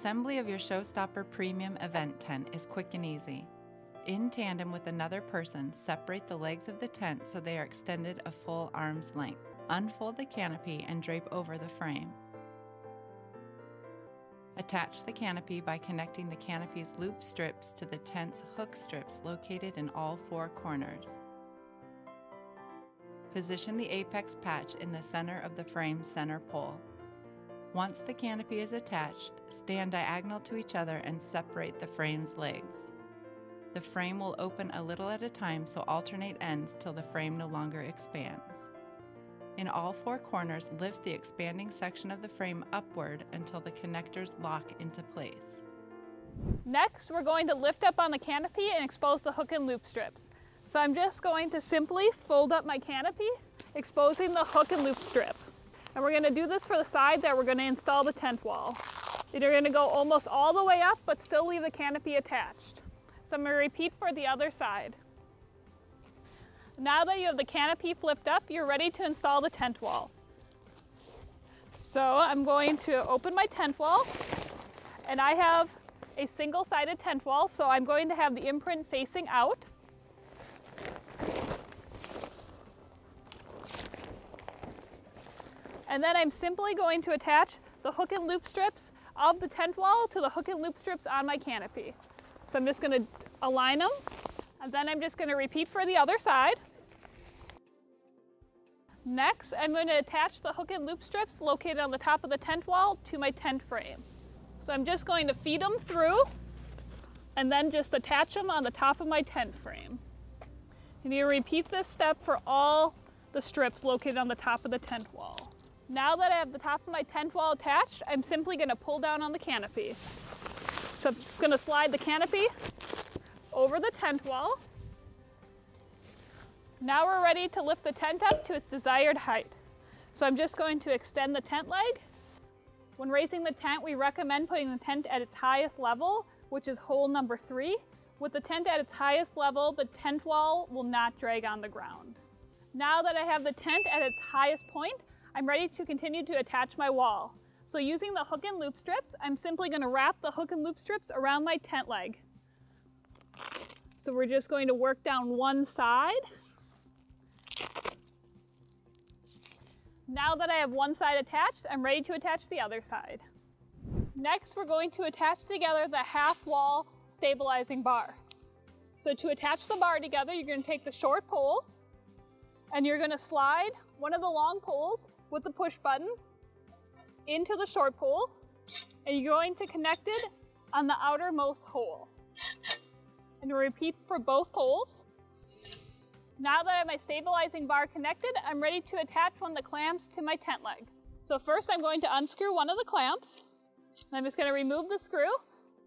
Assembly of your Showstopper Premium event tent is quick and easy. In tandem with another person, separate the legs of the tent so they are extended a full arm's length. Unfold the canopy and drape over the frame. Attach the canopy by connecting the canopy's loop strips to the tent's hook strips located in all four corners. Position the apex patch in the center of the frame's center pole. Once the canopy is attached, stand diagonal to each other and separate the frame's legs. The frame will open a little at a time, so alternate ends till the frame no longer expands. In all four corners, lift the expanding section of the frame upward until the connectors lock into place. Next, we're going to lift up on the canopy and expose the hook and loop strips. So I'm just going to simply fold up my canopy, exposing the hook and loop strip. And we're going to do this for the side that we're going to install the tent wall. You're going to go almost all the way up, but still leave the canopy attached. So I'm going to repeat for the other side. Now that you have the canopy flipped up, you're ready to install the tent wall. So I'm going to open my tent wall, and I have a single-sided tent wall, so I'm going to have the imprint facing out. And then I'm simply going to attach the hook and loop strips of the tent wall to the hook and loop strips on my canopy. So I'm just going to align them, and then I'm just going to repeat for the other side. Next, I'm going to attach the hook and loop strips located on the top of the tent wall to my tent frame. So I'm just going to feed them through and then just attach them on the top of my tent frame. And you repeat this step for all the strips located on the top of the tent wall. Now that I have the top of my tent wall attached, I'm simply going to pull down on the canopy. So I'm just going to slide the canopy over the tent wall. Now we're ready to lift the tent up to its desired height. So I'm just going to extend the tent leg. When raising the tent, we recommend putting the tent at its highest level, which is hole number three. With the tent at its highest level, the tent wall will not drag on the ground. Now that I have the tent at its highest point, I'm ready to continue to attach my wall. So using the hook and loop strips, I'm simply going to wrap the hook and loop strips around my tent leg. So we're just going to work down one side. Now that I have one side attached, I'm ready to attach the other side. Next, we're going to attach together the half wall stabilizing bar. So to attach the bar together, you're going to take the short pole and you're going to slide one of the long poles with the push button into the short pole and you're going to connect it on the outermost hole. And repeat for both poles. Now that I have my stabilizing bar connected, I'm ready to attach one of the clamps to my tent leg. So first I'm going to unscrew one of the clamps. I'm just going to remove the screw,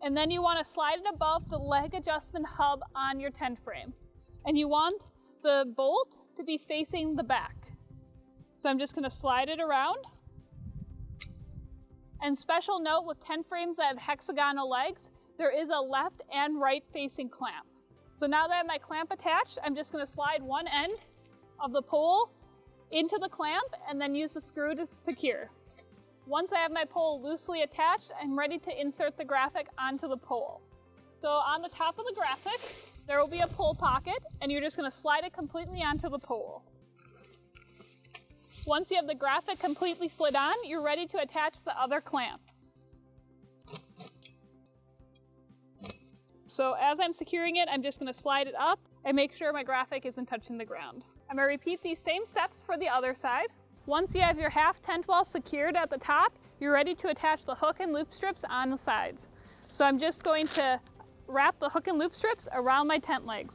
and then you want to slide it above the leg adjustment hub on your tent frame. And you want the bolt to be facing the back. So I'm just going to slide it around. And special note with tent frames that have hexagonal legs, there is a left and right facing clamp. So now that I have my clamp attached, I'm just going to slide one end of the pole into the clamp and then use the screw to secure. Once I have my pole loosely attached, I'm ready to insert the graphic onto the pole. So on the top of the graphic, there will be a pole pocket and you're just going to slide it completely onto the pole. Once you have the graphic completely slid on, you're ready to attach the other clamp. So as I'm securing it, I'm just going to slide it up and make sure my graphic isn't touching the ground. I'm going to repeat these same steps for the other side. Once you have your half tent wall secured at the top, you're ready to attach the hook and loop strips on the sides. So I'm just going to wrap the hook and loop strips around my tent legs.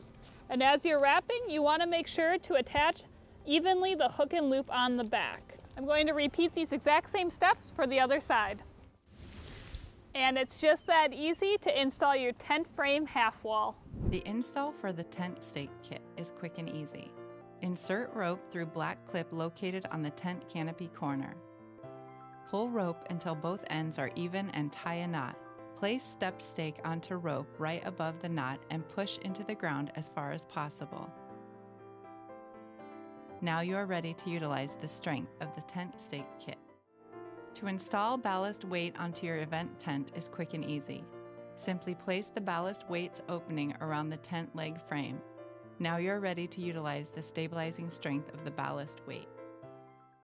And as you're wrapping, you want to make sure to attach evenly the hook and loop on the back. I'm going to repeat these exact same steps for the other side. And it's just that easy to install your tent frame half wall. The install for the tent stake kit is quick and easy. Insert rope through black clip located on the tent canopy corner. Pull rope until both ends are even and tie a knot. Place step stake onto rope right above the knot and push into the ground as far as possible. Now you are ready to utilize the strength of the tent stake kit. To install ballast weight onto your event tent is quick and easy. Simply place the ballast weights opening around the tent leg frame. Now you're ready to utilize the stabilizing strength of the ballast weight.